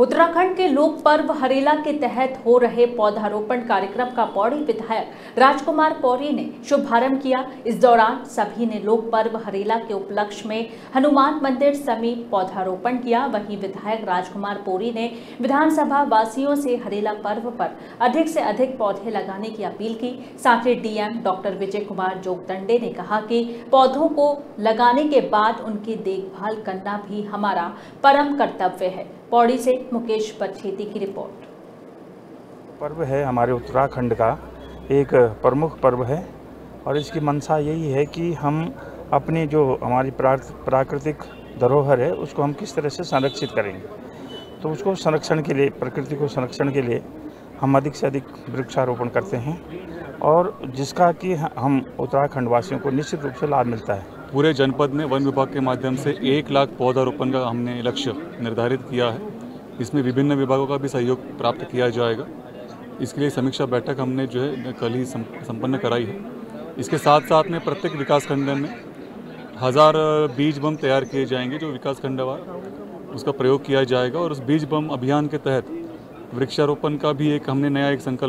उत्तराखंड के लोक पर्व हरेला के तहत हो रहे पौधारोपण कार्यक्रम का पौड़ी विधायक राजकुमार पौरी ने शुभारंभ किया। इस दौरान सभी ने लोक पर्व हरेला के उपलक्ष्य में हनुमान मंदिर समीप पौधारोपण किया। वहीं विधायक राजकुमार पौरी ने विधानसभा वासियों से हरेला पर्व पर अधिक से अधिक पौधे लगाने की अपील की। साथ ही डीएम डॉक्टर विजय कुमार जोगदंडे ने कहा कि पौधों को लगाने के बाद उनकी देखभाल करना भी हमारा परम कर्तव्य है। पौड़ी से मुकेश बछेती की रिपोर्ट। पर्व है हमारे उत्तराखंड का, एक प्रमुख पर्व है। और इसकी मंशा यही है कि हम अपनी जो हमारी प्राकृतिक धरोहर है, उसको हम किस तरह से संरक्षित करेंगे। तो उसको संरक्षण के लिए, प्रकृति को संरक्षण के लिए हम अधिक से अधिक वृक्षारोपण करते हैं। और जिसका कि हम उत्तराखंड वासियों को निश्चित रूप से लाभ मिलता है। पूरे जनपद में वन विभाग के माध्यम से एक लाख पौधारोपण का हमने लक्ष्य निर्धारित किया है। इसमें विभिन्न विभागों का भी सहयोग प्राप्त किया जाएगा। इसके लिए समीक्षा बैठक हमने जो है कल ही संपन्न कराई है। इसके साथ साथ में प्रत्येक विकास खंड में हज़ार बीज बम तैयार किए जाएँगे जो विकास खंडवार उसका प्रयोग किया जाएगा और उस बीज बम अभियान के तहत वृक्षारोपण का भी एक हमने नया एक संकल्प